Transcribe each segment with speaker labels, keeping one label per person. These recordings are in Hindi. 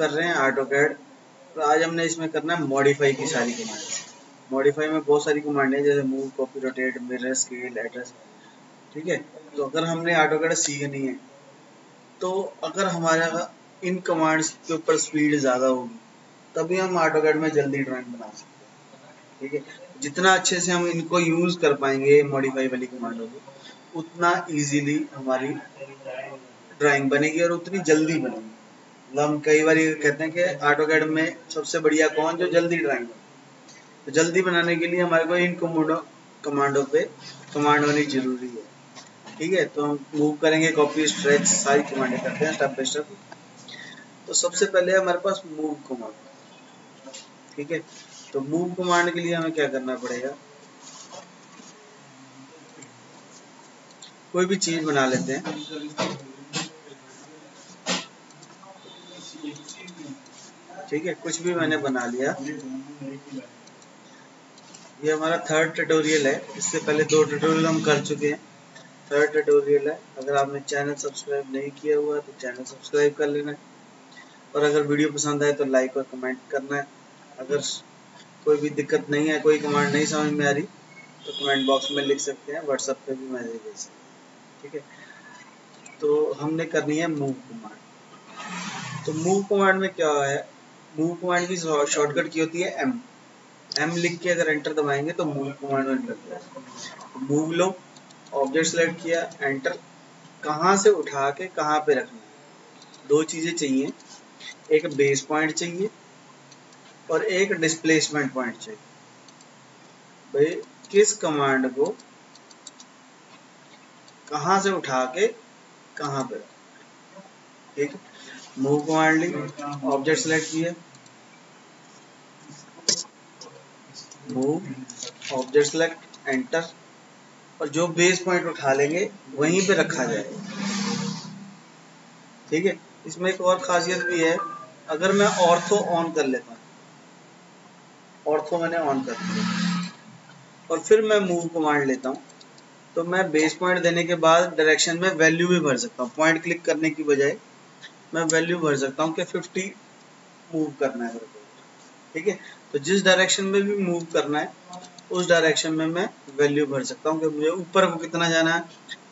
Speaker 1: कर रहे हैं ऑटो कैड तो आज हमने इसमें करना है मॉडिफाई की सारी कमांड मॉडिफाई में बहुत सारी कमांड है, जैसे move copy rotate mirror scale address ठीक है? तो अगर हमने ऑटो कैड सीखनी है तो अगर हमारा इन कमांड्स के ऊपर स्पीड ज़्यादा होगी, तभी हम ऑटो कैड में जल्दी ड्राइंग बना सकते हैं। ठीक है? जितना अच्छे से हम इनको यूज़ कर पाएँगे मॉडिफाई वाली कमांडों को, उतना इजीली हमारी ड्राइंग बनेगी और उतनी जल्दी बनेगी। मतलब हम कई बार कहते हैं कि ऑटो कैड में सबसे बढ़िया कौन जो जल्दी ड्राइंग तो जल्दी बनाने के लिए हमारे को इन कमांडो कमांडो पे कमांड होनी ज़रूरी है। ठीक है तो हम मूव करेंगे कॉपी स्ट्रेच सारी कमांडें करते हैं स्टेप बाई स्टेप तो सबसे पहले हमारे पास मूव कमांड ठीक है तो मूव कमांड के लिए हमें क्या करना पड़ेगा? कोई भी चीज़ बना लेते हैं। ठीक है, कुछ भी मैंने बना लिया। ये हमारा थर्ड ट्यूटोरियल है। इससे पहले दो ट्यूटोरियल हम कर चुके हैं। थर्ड ट्यूटोरियल है। अगर आपने चैनल सब्सक्राइब नहीं किया हुआ तो चैनल सब्सक्राइब कर लेना। है और अगर वीडियो पसंद आए तो लाइक और कमेंट करना। है अगर कोई भी दिक्कत नहीं है, कोई कमांड नहीं समझ में आ रही तो कमेंट बॉक्स में लिख सकते हैं। व्हाट्सएप पे भी मैसेज भेज सकते हैं। ठीक है? तो हमने करनी है मूव कमांड तो मूव कमांड में क्या है? मूव कमांड की शॉर्टकट की होती है एम एम लिख के अगर एंटर दबाएँगे तो मूव कमांड में जाएगा मूव लो ऑब्जेक्ट सेलेक्ट किया एंटर कहाँ से उठा के कहाँ पे रखना है? दो चीज़ें चाहिए। एक बेस पॉइंट चाहिए और एक डिस्प्लेसमेंट पॉइंट चाहिए। भाई, किस कमांड को कहाँ से उठा के कहाँ पे ठीक है? मूव कमांड ली ऑब्जेक्ट सेलेक्ट किया मूव ऑब्जेक्ट सेलेक्ट एंटर और जो बेस पॉइंट उठा लेंगे, वहीं पे रखा जाएगा ठीक है? इसमें एक और खासियत भी है। अगर मैं ऑर्थो ऑन कर लेता हूँ। ऑर्थो मैंने ऑन कर दिया। और फिर मैं मूव कमांड लेता हूँ। तो मैं बेस पॉइंट देने के बाद डायरेक्शन में वैल्यू भी भर सकता हूँ। पॉइंट क्लिक करने की बजाय। मैं वैल्यू भर सकता हूँ कि 50 मूव करना है ठीक है? तो जिस डायरेक्शन में भी मूव करना है, उस डायरेक्शन में मैं वैल्यू भर सकता हूँ कि मुझे ऊपर को कितना जाना है।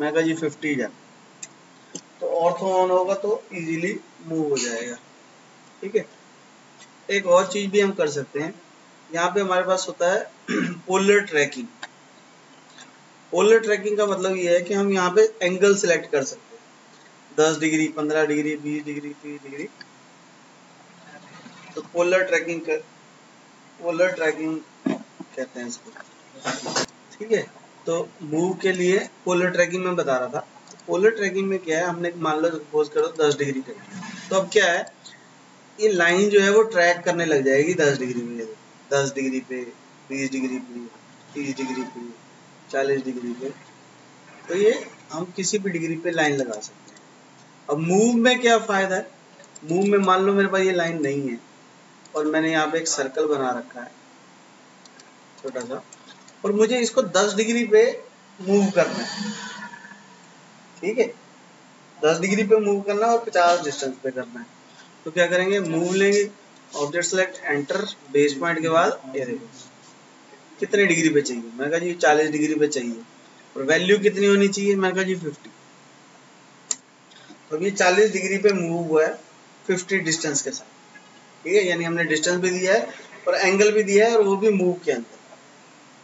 Speaker 1: मैं कहा जी 50 जाना तो ऑर्थो ऑन होगा तो इजीली मूव हो जाएगा। ठीक है? एक और चीज़ भी हम कर सकते हैं। यहाँ पे हमारे पास होता है पोलर ट्रैकिंग पोलर ट्रैकिंग का मतलब ये है कि हम यहाँ पे एंगल सिलेक्ट कर सकते हैं। दस डिग्री, पंद्रह डिग्री, बीस डिग्री, तीस डिग्री। तो पोलर ट्रैकिंग कर पोलर ट्रैकिंग कहते हैं इसको। ठीक है? तो मूव के लिए पोलर ट्रैकिंग में बता रहा था। पोलर ट्रैकिंग में क्या है? हमने मान लो सपोज़ करो दस डिग्री कर तो अब क्या है? ये लाइन जो है वो ट्रैक करने लग जाएगी दस डिग्री में। दस डिग्री पे, बीस डिग्री पे, तीस डिग्री पे, चालीस डिग्री पे। तो ये हम किसी भी डिग्री पे लाइन लगा सकते अब मूव में क्या फ़ायदा है? मूव में मान लो मेरे पास ये लाइन नहीं है और मैंने यहाँ पे एक सर्कल बना रखा है, छोटा सा, और मुझे इसको 10 डिग्री पे मूव करना है। ठीक है? 10 डिग्री पे मूव करना है और 50 डिस्टेंस पे करना है। तो क्या करेंगे? मूव लेंगे object select enter base point के बाद कितने डिग्री पे चाहिए? मैं कहा जी 40 डिग्री पे चाहिए, और वैल्यू कितनी होनी चाहिए? मैं कहा जी 50 तो ये 40 डिग्री पे मूव हुआ है 50 डिस्टेंस के साथ। ठीक है? यानी हमने डिस्टेंस भी दिया है और एंगल भी दिया है और वो भी मूव के अंदर।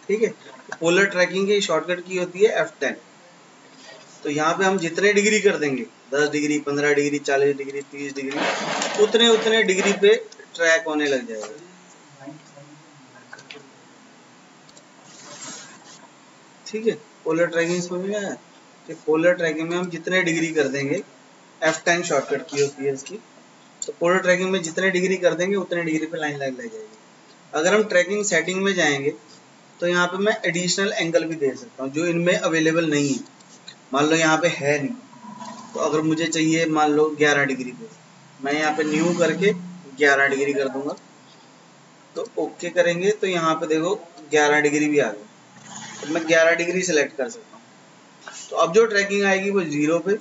Speaker 1: ठीक है? पोलर ट्रैकिंग की शॉर्टकट की होती है F10 तो यहाँ पे हम जितने डिग्री कर देंगे 10 डिग्री 15 डिग्री 40 डिग्री 30 डिग्री, उतने उतने डिग्री पे ट्रैक होने लग जाएगा। ठीक है? पोलर ट्रैकिंग समझ में आया? कि पोलर ट्रैकिंग में हम जितने डिग्री कर देंगे एफ़ टाइम शॉर्टकट की होती है इसकी। तो पोलर ट्रैकिंग में जितने डिग्री कर देंगे, उतने डिग्री पे लाइन लग जाएगी। अगर हम ट्रैकिंग सेटिंग में जाएँगे तो यहाँ पे मैं एडिशनल एंगल भी दे सकता हूँ, जो इनमें अवेलेबल नहीं है। मान लो यहाँ पे है नहीं। तो अगर मुझे चाहिए, मान लो 11 डिग्री पे। मैं यहाँ पे न्यू करके 11 डिग्री कर दूँगा। तो ओके करेंगे तो यहाँ पे देखो 11 डिग्री भी आ गई तो मैं 11 डिग्री सेलेक्ट कर सकता हूँ। तो अब जो ट्रैकिंग आएगी वो ज़ीरो पे।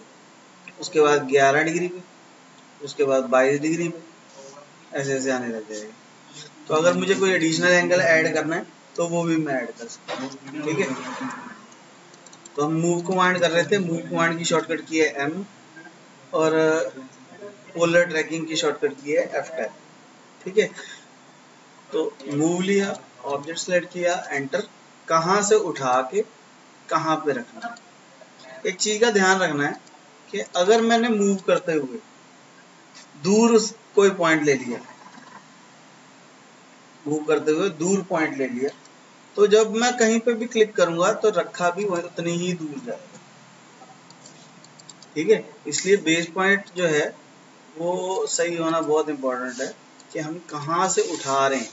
Speaker 1: उसके बाद 11 डिग्री पे, उसके बाद 22 डिग्री पे, ऐसे ऐसे आने लग जाएगा। तो अगर मुझे कोई एडिशनल एंगल ऐड करना है तो वो भी मैं ऐड कर सकता हूँ, ठीक है? तो हम मूव कमांड कर रहे थे मूव कमांड की शॉर्टकट की है एम और पोलर ट्रैकिंग की शॉर्टकट की है एफ़ टैप ठीक है? तो मूव लिया ऑब्जेक्ट सेलेक्ट किया एंटर कहाँ से उठा के, कहाँ पे रखना एक चीज़ का ध्यान रखना है कि अगर मैंने मूव करते हुए दूर कोई पॉइंट ले लिया मूव करते हुए दूर पॉइंट ले लिया तो जब मैं कहीं पे भी क्लिक करूँगा तो रखा भी वही उतनी ही दूर जाएगा। ठीक है? इसलिए बेस पॉइंट जो है, वो सही होना बहुत इंपॉर्टेंट है कि हम कहाँ से उठा रहे हैं।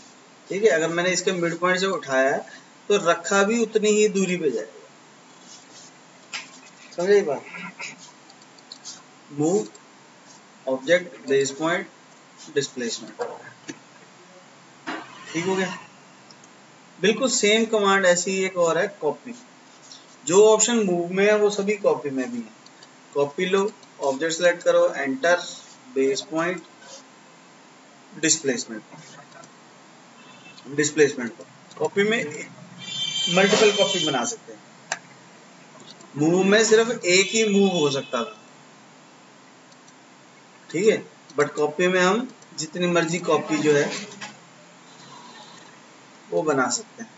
Speaker 1: ठीक है? अगर मैंने इसके मिड पॉइंट से उठाया है तो रखा भी उतनी ही दूरी पे जाएगा। समझे बात? Move object base point displacement ठीक हो गया? बिल्कुल सेम कमांड ऐसी एक और है कॉपी जो ऑप्शन मूव में है, वो सभी कॉपी में भी है. कॉपी लो ऑब्जेक्ट सेलेक्ट करो enter base point displacement displacement copy में मल्टीपल कॉपी बना सकते हैं. मूव में सिर्फ़ एक ही मूव हो सकता था. ठीक है? बट कॉपी में हम जितनी मर्ज़ी कॉपी जो है, वो बना सकते हैं।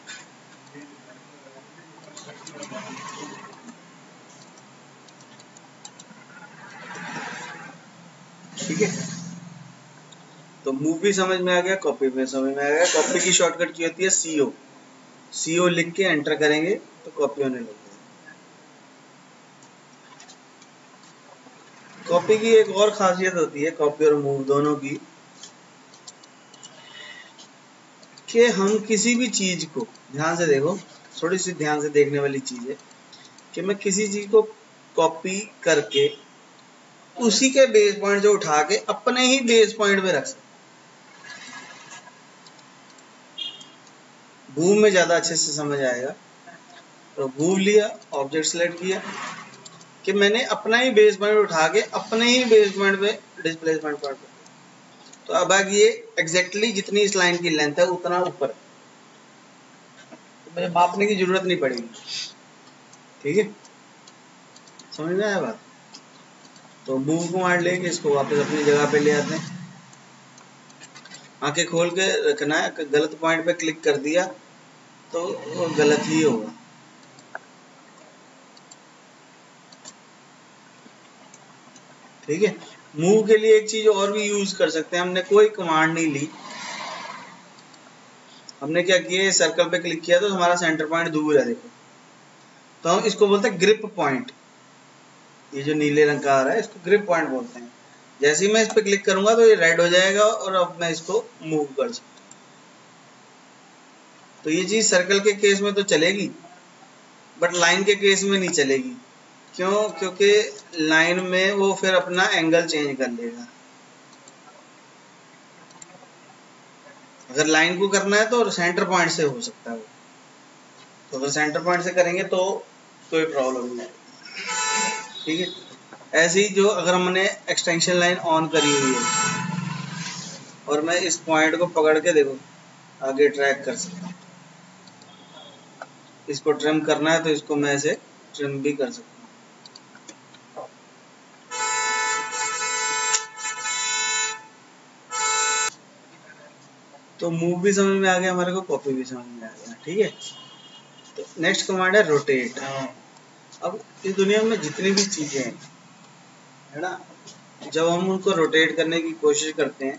Speaker 1: ठीक है? तो मूव समझ में आ गया कॉपी में समझ में आ गया। कॉपी की शॉर्टकट की होती है सीओ सीओ लिख के एंटर करेंगे तो कॉपी होने लगेगी। कॉपी की एक और खासियत होती है, कॉपी और मूव दोनों की, कि हम किसी भी चीज़ को, ध्यान से देखो थोड़ी सी ध्यान से देखने वाली चीज़ है, कि मैं किसी चीज़ को कॉपी करके उसी के बेस पॉइंट से उठा के अपने ही बेस पॉइंट पे रख सकते बूम में ज़्यादा अच्छे से समझ आएगा। तो बूम लिया ऑब्जेक्ट सेलेक्ट किया। कि मैंने अपना ही बेस पॉइंट उठा के अपने ही बेस पॉइंट पे डिस्प्लेसमेंट पे तो अब आगे ये एग्जैक्टली जितनी इस लाइन की लेंथ है, उतना ऊपर तो मुझे मापने की ज़रूरत नहीं पड़ेगी। ठीक है? समझ में आया बात? तो मूव मार लेंगे इसको वापस अपनी जगह पे ले आते हैं। आँखें खोल के रखना है, गलत पॉइंट पे क्लिक कर दिया तो गलत ही होगा। ठीक है? मूव के लिए एक चीज़ और भी यूज़ कर सकते हैं। हमने कोई कमांड नहीं ली। हमने क्या किया? सर्कल पे क्लिक किया तो हमारा सेंटर पॉइंट दूर है, देखो। तो हम इसको बोलते हैं ग्रिप पॉइंट ये जो नीले रंग का आ रहा है, इसको ग्रिप पॉइंट बोलते हैं। जैसे ही मैं इस पर क्लिक करूँगा तो ये रेड हो जाएगा और अब मैं इसको मूव कर सकता तो ये चीज़ सर्कल के केस में तो चलेगी बट लाइन के केस में नहीं चलेगी। क्यों? क्योंकि लाइन में वो फिर अपना एंगल चेंज कर लेगा। अगर लाइन को करना है तो सेंटर पॉइंट से हो सकता है तो अगर सेंटर पॉइंट से करेंगे तो कोई प्रॉब्लम नहीं ठीक है? ऐसे ही जो अगर हमने एक्सटेंशन लाइन ऑन करी हुई है, और मैं इस पॉइंट को पकड़ के देखो, आगे ट्रैक कर सकता हूँ। इसको ट्रिम करना है तो इसको मैं ऐसे ट्रिम भी कर सकता तो मूव भी समझ में आ गया हमारे को कॉपी भी समझ में आ गया ठीक है? तो नेक्स्ट कमांड है रोटेट अब इस दुनिया में जितनी भी चीज़ें हैं है ना? जब हम उनको रोटेट करने की कोशिश करते हैं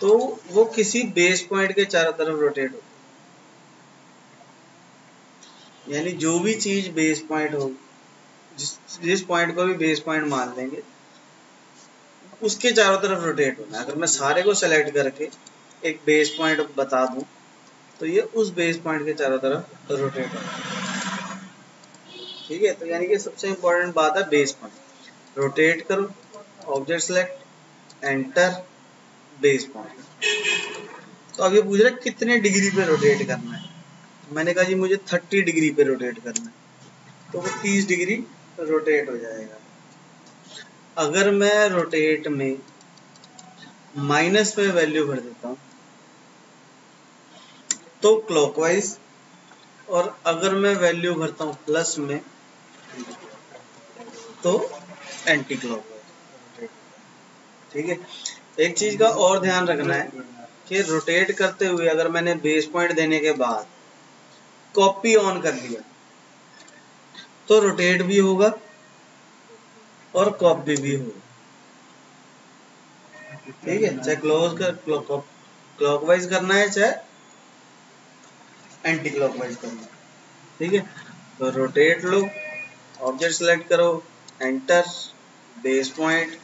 Speaker 1: तो वो किसी बेस पॉइंट के चारों तरफ़ रोटेट होती यानी जो भी चीज़ बेस पॉइंट हो जिस जिस पॉइंट को भी बेस पॉइंट मान लेंगे उसके चारों तरफ़ रोटेट होना अगर मैं सारे को सेलेक्ट करके एक बेस पॉइंट बता दूँ तो ये उस बेस पॉइंट के चारों तरफ़ रोटेट होगा। ठीक है? तो यानी कि सबसे इंपॉर्टेंट बात है बेस पॉइंट रोटेट करो object select enter base point तो अब ये पूछ रहा है कितने डिग्री पे रोटेट करना है? मैंने कहा जी मुझे 30 डिग्री पे रोटेट करना है। तो वो 30 डिग्री रोटेट हो जाएगा। अगर मैं रोटेट में माइनस में वैल्यू भर देता हूँ तो क्लॉकवाइज और अगर मैं वैल्यू भरता हूँ प्लस में तो एंटी क्लॉकवाइज ठीक है? एक चीज़ का और ध्यान रखना है कि रोटेट करते हुए अगर मैंने बेस पॉइंट देने के बाद कॉपी ऑन कर लिया तो रोटेट भी होगा और कॉपी भी होगा। ठीक है? चाहे क्लोज कर क्लॉकवाइज करना है चाहे एंटी क्लॉकवाइज करना है ठीक है? तो रोटेट लो ऑब्जेक्ट सेलेक्ट करो एंटर बेस पॉइंट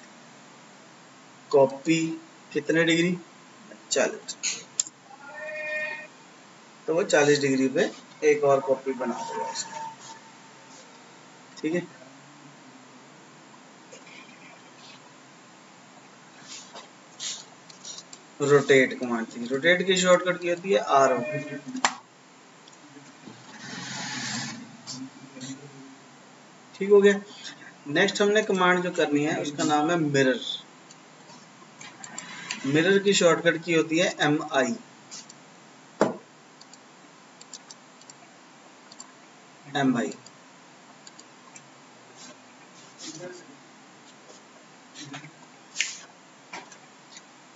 Speaker 1: कॉपी कितने डिग्री चालीस। तो वो चालीस डिग्री पे एक और कॉपी बना देगा ठीक है? रोटेट कमांड थी रोटेट की शॉर्टकट की होती है आर ओ ठीक हो गया। नेक्स्ट हमने कमांड जो करनी है, उसका नाम है मिरर मिरर की शॉर्टकट की होती है M I M I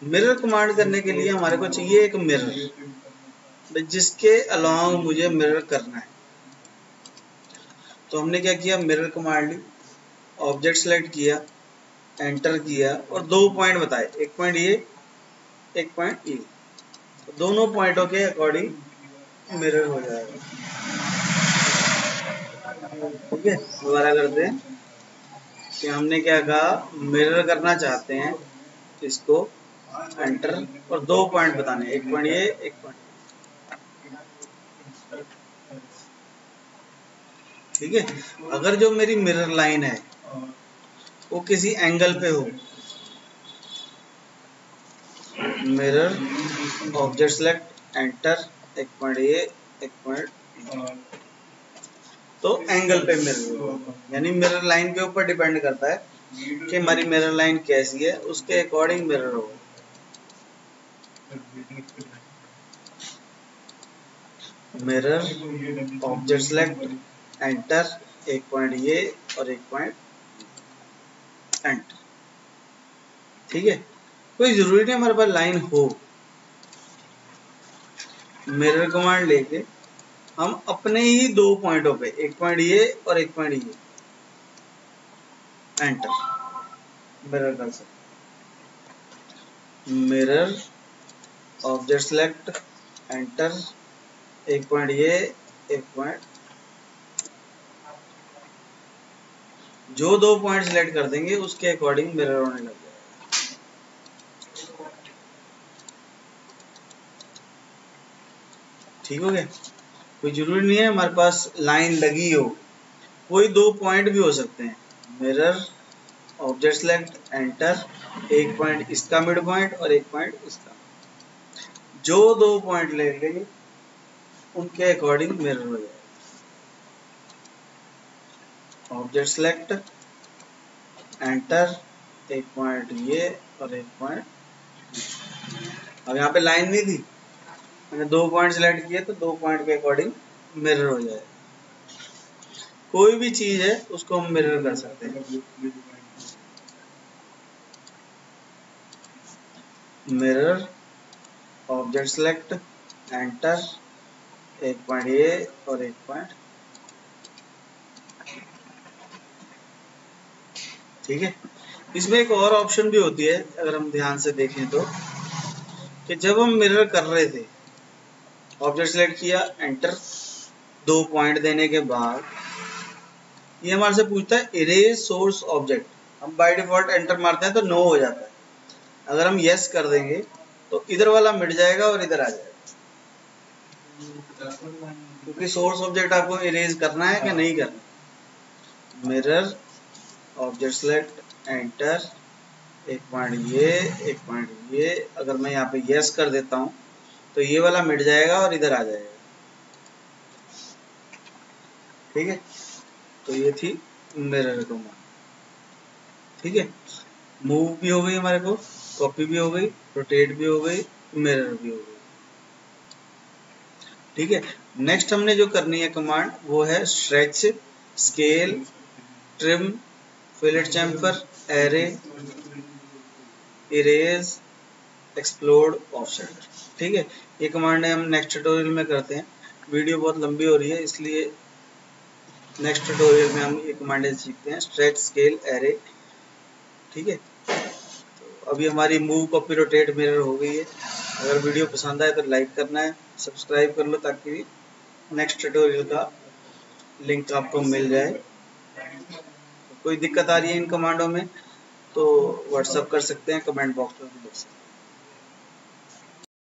Speaker 1: mirror command करने के लिए हमारे को चाहिए एक मिरर जिसके अलोंग मुझे मिरर करना है। तो हमने क्या किया? मिरर कमांड ली ऑब्जेक्ट सेलेक्ट किया एंटर किया और दो पॉइंट बताए। एक पॉइंट ये एक पॉइंट ये तो दोनों पॉइंटों के अकॉर्डिंग मिरर हो जाएगा। है? दोबारा करते हैं कि हमने क्या कहा? मिरर करना चाहते हैं, इसको एंटर और दो पॉइंट बताने एक पॉइंट ये एक पॉइंट ठीक है? अगर जो मेरी मिरर लाइन है, वो किसी एंगल पे हो मिरर ऑब्जेक्ट सेलेक्ट एंटर एक पॉइंट ए एक पॉइंट तो एंगल पे मिरर यानी मिरर लाइन के ऊपर डिपेंड करता है कि हमारी मिरर लाइन कैसी है, उसके अकॉर्डिंग मिरर होगा मिरर ऑब्जेक्ट सेलेक्ट एंटर एक पॉइंट ये और एक पॉइंट एंटर ठीक है? कोई ज़रूरी नहीं हमारे पास लाइन हो। मिरर कमांड लेके हम अपने ही दो पॉइंटों पे एक पॉइंट ये और एक पॉइंट ये। एंटर मिरर कर सकते मिरर ऑब्जेक्ट सेलेक्ट एंटर एक पॉइंट ये, एक पॉइंट जो दो पॉइंट सिलेक्ट कर देंगे, उसके अकॉर्डिंग मिरर होने लग जाएगा। ठीक हो गया? कोई ज़रूरी नहीं है, हमारे पास लाइन लगी हो। कोई दो पॉइंट भी हो सकते हैं। मिरर ऑब्जेक्ट सेलेक्ट एंटर एक पॉइंट इसका मिड पॉइंट और एक पॉइंट इसका। जो दो पॉइंट ले लेंगे, उनके अकॉर्डिंग मिरर हो जाएगा ऑब्जेक्ट सेलेक्ट एंटर एक पॉइंट ये और एक पॉइंट अब यहाँ पे लाइन नहीं थी। मैंने दो पॉइंट सिलेक्ट किए तो दो पॉइंट के अकॉर्डिंग मिरर हो जाए। कोई भी चीज़ है, उसको हम मिरर कर सकते हैं। मिरर ऑब्जेक्ट सेलेक्ट एंटर एक पॉइंट ये और एक पॉइंट ठीक है? इसमें एक और ऑप्शन भी होती है, अगर हम ध्यान से देखें तो कि जब हम मिरर कर रहे थे ऑब्जेक्ट सेलेक्ट किया एंटर दो पॉइंट देने के बाद, ये हमारे से पूछता है इरेज सोर्स ऑब्जेक्ट हम बाय डिफ़ॉल्ट एंटर मारते हैं तो नो हो जाता है। अगर हम यस कर देंगे तो इधर वाला मिट जाएगा और इधर आ जाएगा। क्योंकि सोर्स ऑब्जेक्ट आपको इरेज करना है कि नहीं करना मिरर ऑब्जेक्ट सेलेक्ट एंटर एक पॉइंट ये, एक पॉइंट ये। अगर मैं यहाँ पे यस कर देता हूँ तो ये वाला मिट जाएगा और इधर आ जाएगा। ठीक है? तो ये थी मिरर कमांड ठीक है? मूव भी हो गई हमारे को कॉपी भी हो गई रोटेट भी हो गई मिरर भी हो गई। ठीक है? नेक्स्ट हमने जो करनी है कमांड वो है stretch scale trim fillet chamfer array erase explode offset ठीक है? ये कमांड हम नेक्स्ट ट्यूटोरियल में करते हैं। वीडियो बहुत लंबी हो रही है, इसलिए नेक्स्ट ट्यूटोरियल में हम ये कमांडें सीखते हैं स्ट्रेच स्केल एरे ठीक है? तो अभी हमारी मूव कॉपी रोटेट मिरर हो गई है। अगर वीडियो पसंद आए तो लाइक करना है सब्सक्राइब कर लो ताकि नेक्स्ट ट्यूटोरियल का लिंक आपको मिल जाए। कोई दिक्कत आ रही है इन कमांडों में तो व्हाट्सअप कर सकते हैं कमेंट बॉक्स में भी लिख सकते हैं।